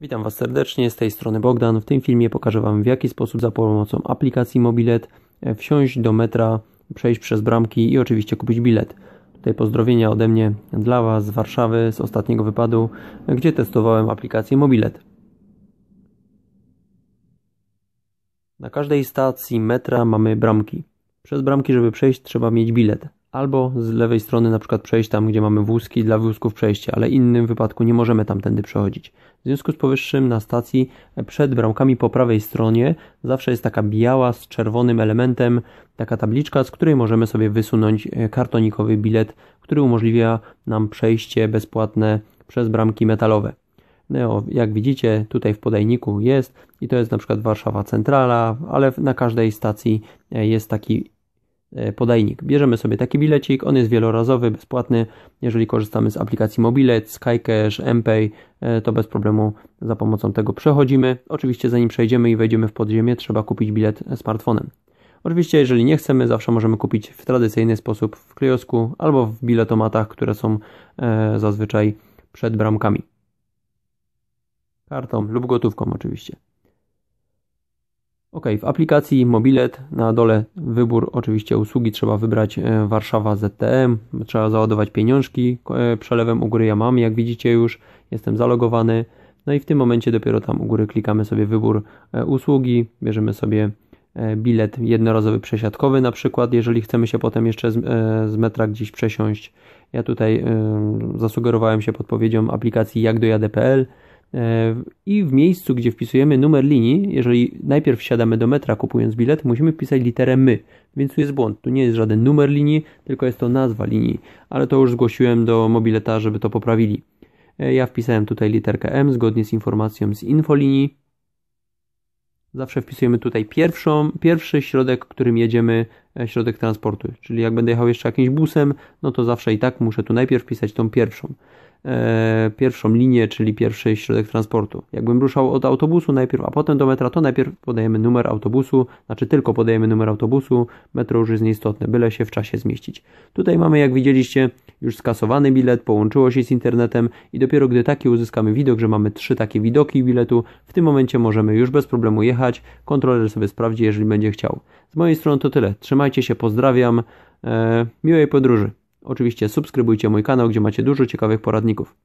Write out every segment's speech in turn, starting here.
Witam Was serdecznie, z tej strony Bogdan. W tym filmie pokażę Wam w jaki sposób za pomocą aplikacji Mobilet e, wsiąść do metra, przejść przez bramki i oczywiście kupić bilet. Tutaj pozdrowienia ode mnie dla Was z Warszawy, z ostatniego wypadu, gdzie testowałem aplikację Mobilet. Na każdej stacji metra mamy bramki. Przez bramki, żeby przejść, trzeba mieć bilet albo z lewej strony na przykład przejść tam, gdzie mamy wózki dla wózków przejście, ale innym wypadku nie możemy tamtędy przechodzić. W związku z powyższym na stacji przed bramkami po prawej stronie zawsze jest taka biała z czerwonym elementem, taka tabliczka, z której możemy sobie wysunąć e, kartonikowy bilet, który umożliwia nam przejście bezpłatne przez bramki metalowe. No, jak widzicie, tutaj w podajniku jest i to jest na przykład Warszawa Centrala, ale na każdej stacji e, jest taki E, podajnik. Bierzemy sobie taki bilecik, on jest wielorazowy, bezpłatny. Jeżeli korzystamy z aplikacji Mobilet, Skycash, MPay, e, to bez problemu za pomocą tego przechodzimy. Oczywiście zanim przejdziemy i wejdziemy w podziemie, trzeba kupić bilet smartfonem. Oczywiście, jeżeli nie chcemy, zawsze możemy kupić w tradycyjny sposób w kiosku albo w biletomatach, które są e, zazwyczaj przed bramkami. Kartą lub gotówką oczywiście. Ok, w aplikacji Mobilet na dole wybór oczywiście usługi trzeba wybrać e, Warszawa ZTM, trzeba załadować pieniążki e, przelewem u góry ja mam, jak widzicie już jestem zalogowany. No i w tym momencie dopiero tam u góry klikamy sobie wybór e, usługi, bierzemy sobie bilet jednorazowy przesiadkowy na przykład, jeżeli chcemy się potem jeszcze z, z metra gdzieś przesiąść. Ja tutaj zasugerowałem się podpowiedzią aplikacji jakdojadę.pl i w miejscu, gdzie wpisujemy numer linii, jeżeli najpierw wsiadamy do metra kupując bilet, musimy wpisać literę my, więc tu jest błąd. Tu nie jest żaden numer linii, tylko jest to nazwa linii, ale to już zgłosiłem do mobileta, żeby to poprawili. E, ja wpisałem tutaj literkę M zgodnie z informacją z infolinii. Zawsze wpisujemy tutaj pierwszą, pierwszy środek, którym jedziemy, e, środek transportu. Czyli jak będę jechał jeszcze jakimś busem, no to zawsze i tak muszę tu najpierw wpisać tą pierwszą. E, pierwszą linię, czyli pierwszy środek transportu. Jakbym ruszał od autobusu najpierw, a potem do metra, to najpierw podajemy numer autobusu, znaczy tylko podajemy numer autobusu, metro już jest nieistotne, byle się w czasie zmieścić. Tutaj mamy, jak widzieliście, już skasowany bilet, połączyło się z internetem i dopiero gdy taki uzyskamy widok, że mamy trzy takie widoki biletu, w tym momencie możemy już bez problemu jechać, kontroler sobie sprawdzi, jeżeli będzie chciał. Z mojej strony to tyle. Trzymajcie się, pozdrawiam, eee, miłej podróży. Oczywiście subskrybujcie mój kanał, gdzie macie dużo ciekawych poradników.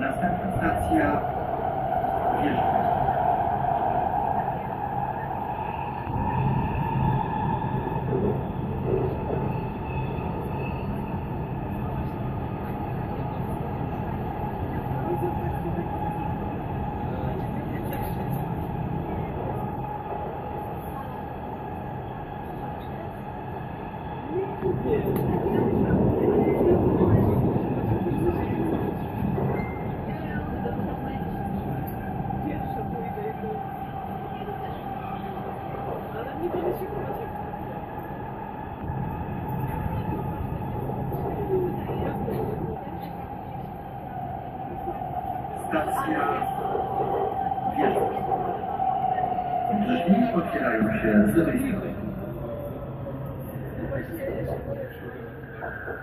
Następna stacja Stacja Wierzba. Drzwi otwierają się z lewej strony. Gracias.